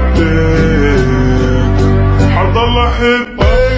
حبك حضل احبك